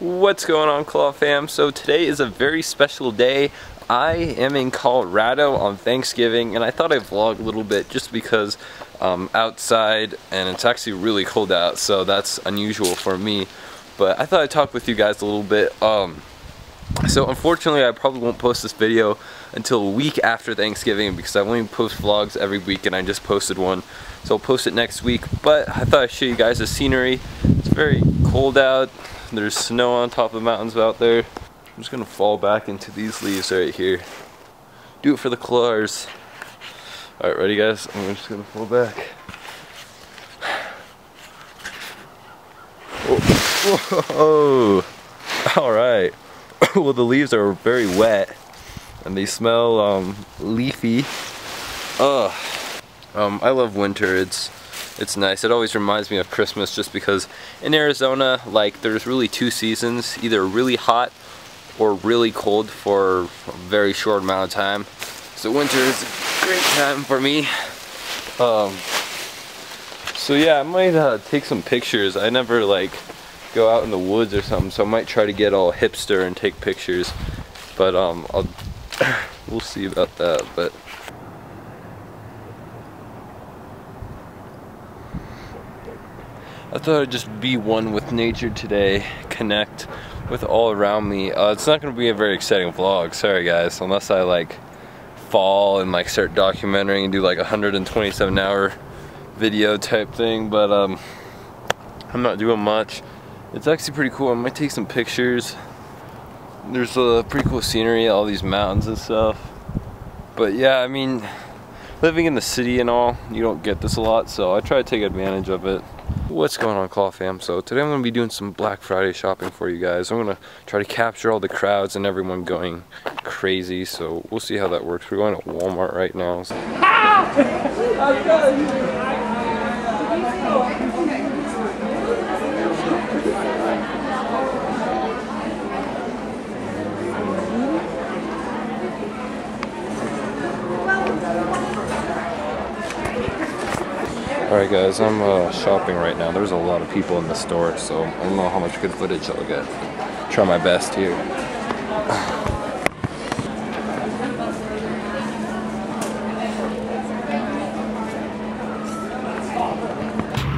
What's going on Claw fam? So today is a very special day. I am in Colorado on Thanksgiving and I thought I'd vlog a little bit just because um, outside and it's actually really cold out so that's unusual for me. But I thought I'd talk with you guys a little bit. Um, so unfortunately I probably won't post this video until a week after Thanksgiving because I only post vlogs every week and I just posted one. So I'll post it next week. But I thought I'd show you guys the scenery. It's very cold out. There's snow on top of mountains out there. I'm just gonna fall back into these leaves right here. Do it for the claws. Alright, ready guys? I'm just gonna fall back. Whoa! Alright. well, the leaves are very wet and they smell um, leafy. Ugh. Um, I love winter. It's it's nice. It always reminds me of Christmas just because in Arizona, like there's really two seasons, either really hot or really cold for a very short amount of time. So winter is a great time for me. Um, so yeah, I might uh, take some pictures. I never like go out in the woods or something, so I might try to get all hipster and take pictures. But um, I'll, we'll see about that. But I thought I'd just be one with nature today, connect with all around me. Uh, it's not going to be a very exciting vlog, sorry guys, unless I like fall and like start documenting and do like a 127 hour video type thing, but um, I'm not doing much. It's actually pretty cool. I might take some pictures. There's a pretty cool scenery, all these mountains and stuff. But yeah, I mean, living in the city and all, you don't get this a lot, so I try to take advantage of it. What's going on Claw fam? So today I'm going to be doing some Black Friday shopping for you guys. I'm going to try to capture all the crowds and everyone going crazy, so we'll see how that works. We're going to Walmart right now. So. Alright guys, I'm uh, shopping right now. There's a lot of people in the store, so I don't know how much good footage I'll get. Try my best here.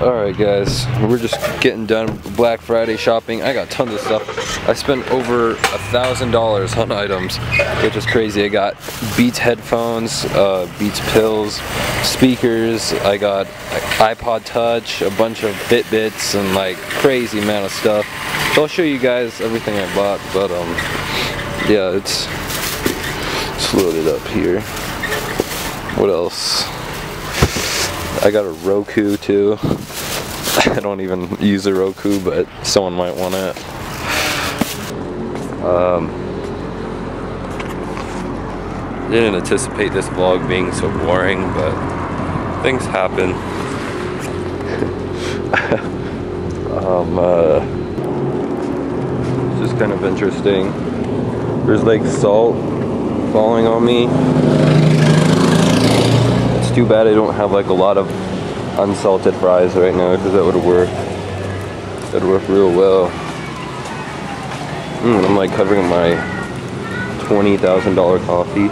Alright guys, we're just getting done Black Friday shopping. I got tons of stuff. I spent over a thousand dollars on items, which is crazy. I got Beats headphones, uh, Beats pills, speakers, I got iPod Touch, a bunch of Fitbits, and like crazy amount of stuff. So I'll show you guys everything I bought, but um, yeah, it's, it's loaded up here. What else? I got a Roku too. I don't even use a Roku, but someone might want it. Um, didn't anticipate this vlog being so boring, but things happen. um, uh, it's just kind of interesting. There's like salt falling on me. Too bad I don't have like a lot of unsalted fries right now because that would work. That would work real well. Mm, I'm like covering my $20,000 coffee.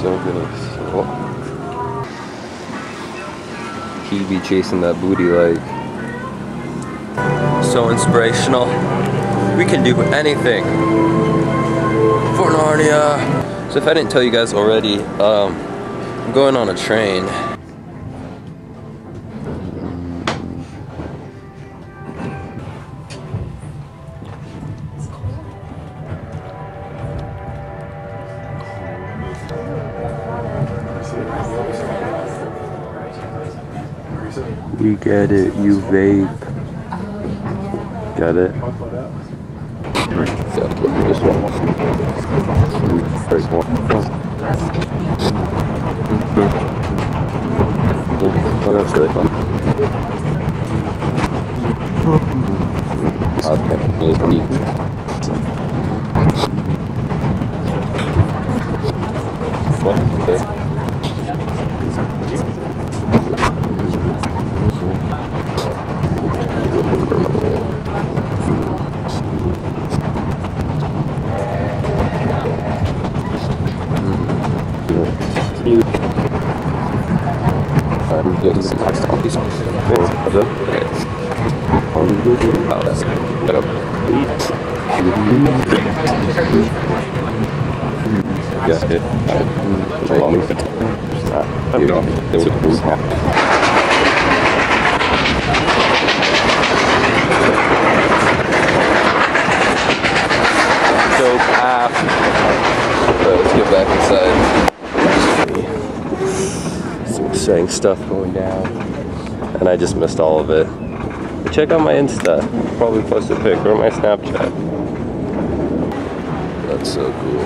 So goodness. Oh. He be chasing that booty like. So inspirational. We can do anything. For Narnia. So if I didn't tell you guys already, um, I'm going on a train. We get it, you vape. Got it? This one. One. you that's really fun. Okay, it's neat. What? Okay. Dope app. Alright, let's get back inside. Stuff going down. And I just missed all of it. But check out my Insta. I'll probably post a pic or my Snapchat. That's so cool.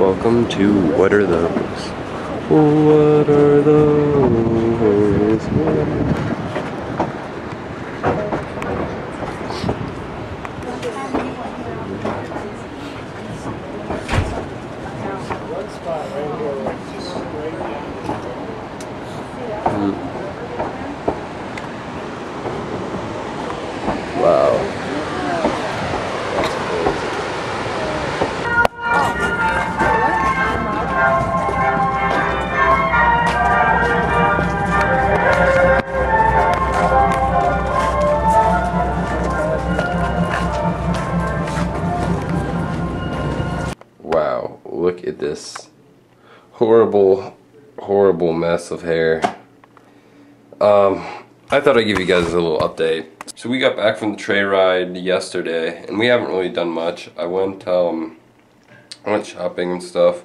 Welcome to What Are Those? What are those? Wow. Look at this horrible, horrible mess of hair. Um, I thought I'd give you guys a little update. So we got back from the tray ride yesterday, and we haven't really done much. I went, um, I went shopping and stuff,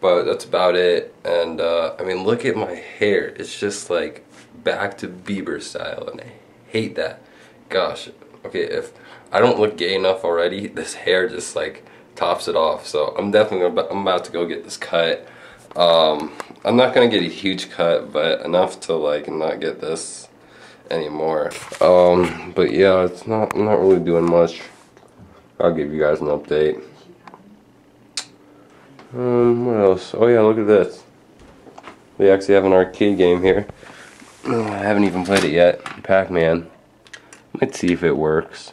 but that's about it. And uh, I mean, look at my hair. It's just like back to Bieber style, and I hate that. Gosh, okay, if I don't look gay enough already, this hair just like tops it off. So I'm definitely gonna, I'm about to go get this cut. Um, I'm not gonna get a huge cut, but enough to like not get this anymore. Um, but yeah, it's not, I'm not really doing much. I'll give you guys an update. Um, what else? Oh yeah, look at this. They actually have an arcade game here. I haven't even played it yet. Pac-Man. Let's see if it works.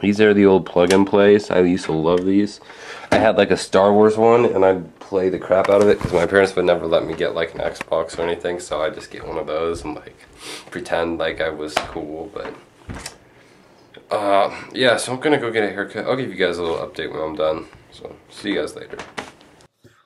These are the old plug and plays. I used to love these. I had like a Star Wars one and I'd play the crap out of it because my parents would never let me get like an Xbox or anything so I just get one of those and like pretend like I was cool but uh, yeah so I'm gonna go get a haircut. I'll give you guys a little update when I'm done. So see you guys later.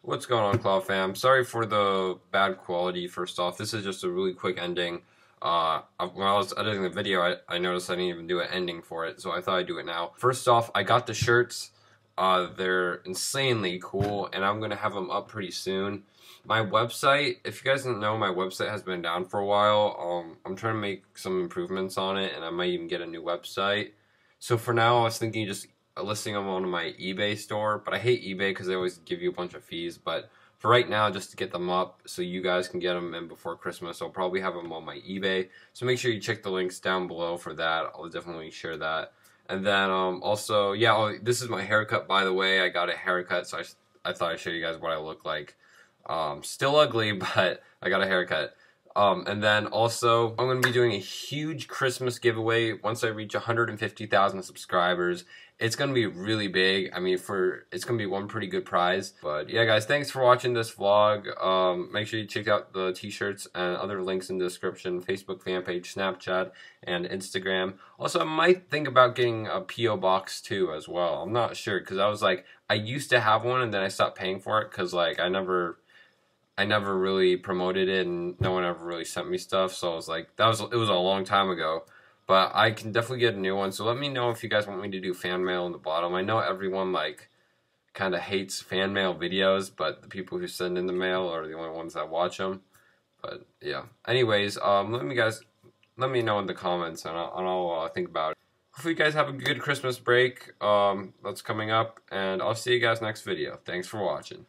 What's going on Claw fam? Sorry for the bad quality first off. This is just a really quick ending. Uh, when I was editing the video, I, I noticed I didn't even do an ending for it, so I thought I'd do it now. First off, I got the shirts. Uh, they're insanely cool, and I'm gonna have them up pretty soon. My website, if you guys don't know, my website has been down for a while. Um, I'm trying to make some improvements on it, and I might even get a new website. So for now, I was thinking just listing them on my eBay store, but I hate eBay because they always give you a bunch of fees. But for right now, just to get them up so you guys can get them in before Christmas, I'll probably have them on my eBay. So make sure you check the links down below for that. I'll definitely share that. And then um, also, yeah, oh, this is my haircut, by the way. I got a haircut, so I, I thought I'd show you guys what I look like. Um, still ugly, but I got a haircut. Um, and then also, I'm going to be doing a huge Christmas giveaway once I reach 150,000 subscribers. It's going to be really big. I mean, for it's going to be one pretty good prize. But yeah, guys, thanks for watching this vlog. Um, make sure you check out the t-shirts and other links in the description. Facebook fan page, Snapchat, and Instagram. Also, I might think about getting a P.O. box too as well. I'm not sure because I was like, I used to have one and then I stopped paying for it because like I never I never really promoted it and no one ever really sent me stuff. So I was like, that was it was a long time ago. But I can definitely get a new one. So let me know if you guys want me to do fan mail in the bottom. I know everyone like kind of hates fan mail videos, but the people who send in the mail are the only ones that watch them. But yeah. Anyways, um, let me guys let me know in the comments and I'll, and I'll uh, think about it. Hopefully you guys have a good Christmas break um, that's coming up, and I'll see you guys next video. Thanks for watching.